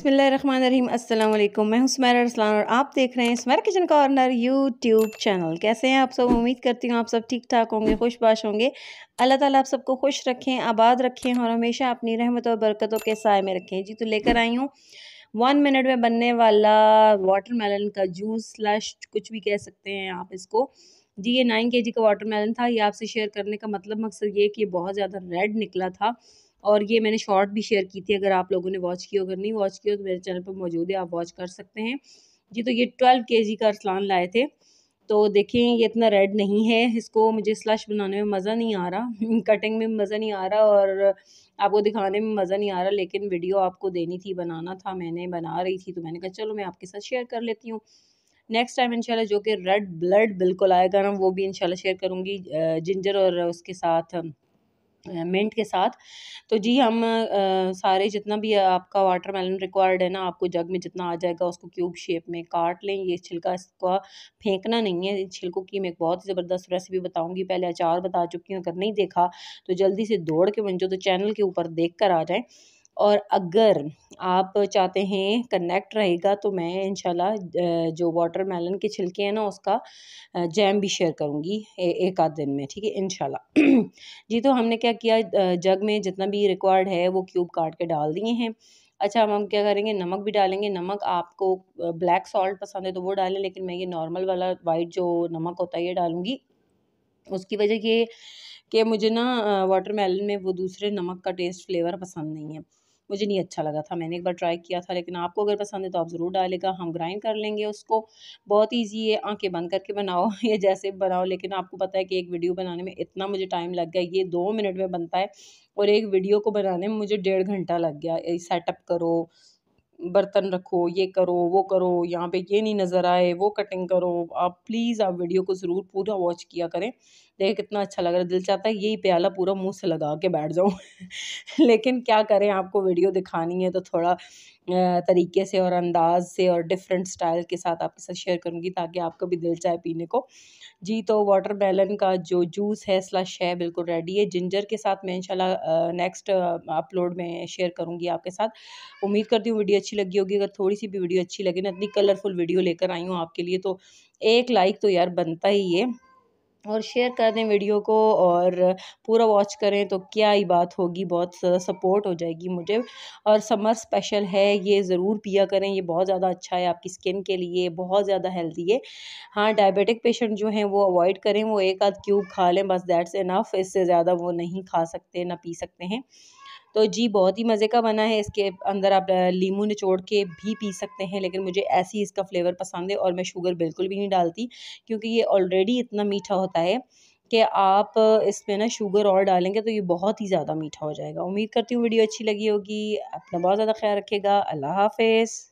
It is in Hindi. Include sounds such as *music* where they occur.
बिसमीम वालेकुम मैं हूँ सुमेरा रसलान और आप देख रहे हैं Sumera kitchen corner YouTube channel. कैसे हैं आप सब? उम्मीद करती हूँ आप सब ठीक ठाक होंगे, खुशबाश होंगे। अल्लाह ताला आप सबको खुश रखें, आबाद रखें और हमेशा अपनी रहमत और बरकतों के साय में रखें। जी तो लेकर आई हूँ वन मिनट में बनने वाला वाटरमेलन का जूस स्लश कुछ भी कह सकते हैं आप इसको। जी, ये नाइन के का वाटरमेलन था। ये आपसे शेयर करने का मतलब मकसद ये कि बहुत ज़्यादा रेड निकला था। और ये मैंने शॉर्ट भी शेयर की थी, अगर आप लोगों ने वॉच की हो, अगर नहीं वॉच की हो तो मेरे चैनल पर मौजूद है, आप वॉच कर सकते हैं। जी तो ये ट्वेल्व के का अरसलान लाए थे। तो देखें, ये इतना रेड नहीं है, इसको मुझे स्लश बनाने में मज़ा नहीं आ रहा, *laughs* कटिंग में मज़ा नहीं आ रहा और आपको दिखाने में मज़ा नहीं आ रहा, लेकिन वीडियो आपको देनी थी, बनाना था, मैंने बना रही थी तो मैंने कहा चलो मैं आपके साथ शेयर कर लेती हूँ। नेक्स्ट टाइम इंशाल्लाह जो कि रेड ब्लड बिल्कुल आएगा ना, वो भी इंशाल्लाह शेयर करूँगी जिंजर और उसके साथ मिंट के साथ। तो जी हम आ, सारे जितना भी आपका वाटर मेलन रिक्वायर्ड है ना आपको जग में जितना आ जाएगा उसको क्यूब शेप में काट लें। ये छिलका इसका फेंकना नहीं है। छिलकों की मैं बहुत ही ज़बरदस्त रेसिपी बताऊँगी। पहले अचार बता चुकी हूँ अगर नहीं देखा तो जल्दी से दौड़ के बन जो तो चैनल के ऊपर देख कर आ जाएँ। और अगर आप चाहते हैं कनेक्ट रहेगा तो मैं इंशाल्लाह जो वाटरमेलन के छिलके हैं ना, उसका जैम भी शेयर करूँगी एक आध दिन में, ठीक है? इंशाल्लाह। *clears throat* जी तो हमने क्या किया जग में जितना भी रिक्वायर्ड है, वो क्यूब काट के डाल दिए हैं। अच्छा हम हम क्या करेंगे, नमक भी डालेंगे। नमक आपको ब्लैक सॉल्ट पसंद है तो वो डालें, लेकिन मैं ये नॉर्मल वाला वाइट जो नमक होता है, ये डालूँगी। उसकी वजह ये कि मुझे ना वाटरमेलन में वो दूसरे नमक का टेस्ट फ्लेवर पसंद नहीं है। मुझे नहीं अच्छा लगा था। मैंने एक बार ट्राई किया था, लेकिन आपको अगर पसंद है तो आप ज़रूर डालेगा, हम ग्राइंड कर लेंगे उसको। बहुत ईजी है, आँखें बंद करके बनाओ, *laughs* या जैसे बनाओ, लेकिन आपको पता है कि एक वीडियो बनाने में इतना मुझे टाइम लग गया, ये दो मिनट में बनता है, और एक वीडियो को बनाने में मुझे डेढ़ घंटा लग गया सेटअप करो बर्तन रखो, ये करो, वो करो, यहाँ पे ये नहीं नज़र आए, वो कटिंग करो। आप प्लीज़ आप वीडियो को ज़रूर पूरा वॉच किया करें। देख कितना अच्छा लग रहा है, दिल चाहता है यही प्याला पूरा मुँह से लगा के बैठ जाऊँ। *laughs* लेकिन क्या करें, आपको वीडियो दिखानी है तो थोड़ा तरीके से और अंदाज से और डिफरेंट स्टाइल के साथ आपके साथ शेयर करूँगी ताकि आपको भी दिल चाहे पीने को। जी तो वाटर मेलन का जो जूस है स्लश है बिल्कुल रेडी है। जिंजर के साथ मैं इंशाल्लाह नेक्स्ट अपलोड में शेयर करूँगी आपके साथ। उम्मीद करती हूँ वीडियो अच्छी लगी होगी, अगर थोड़ी सी भी वीडियो अच्छी लगे ना, इतनी कलरफुल वीडियो लेकर आई हूँ आपके लिए तो एक लाइक तो यार बनता ही है। और शेयर कर दें वीडियो को और पूरा वॉच करें तो क्या ही बात होगी, बहुत सपोर्ट हो जाएगी मुझे। और समर स्पेशल है, ये ज़रूर पिया करें, ये बहुत ज़्यादा अच्छा है आपकी स्किन के लिए, बहुत ज़्यादा हेल्दी है। हाँ डायबिटिक पेशेंट जो हैं, वो अवॉइड करें, वो एक आध क्यूब खा लें, बस दैट्स इनफ इससे ज़्यादा वो नहीं खा सकते, ना पी सकते हैं। तो जी, बहुत ही मज़े का बना है इसके अंदर आप लीमू निचोड़ के भी पी सकते हैं, लेकिन मुझे ऐसे ही इसका फ्लेवर पसंद है और मैं शुगर बिल्कुल भी नहीं डालती, क्योंकि ये ऑलरेडी इतना मीठा होता है कि आप इसमें ना शुगर और डालेंगे तो ये बहुत ही ज़्यादा मीठा हो जाएगा। उम्मीद करती हूँ वीडियो अच्छी लगी होगी। अपना बहुत ज़्यादा ख्याल रखेगा अल्लाह हाफिज़।